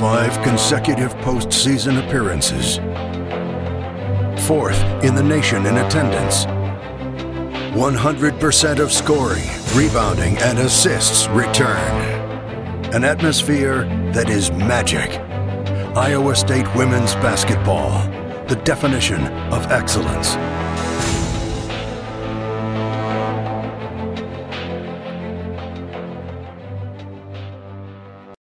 Five consecutive postseason appearances. Fourth in the nation in attendance. 100% of scoring, rebounding, and assists return. An atmosphere that is magic. Iowa State women's basketball, the definition of excellence.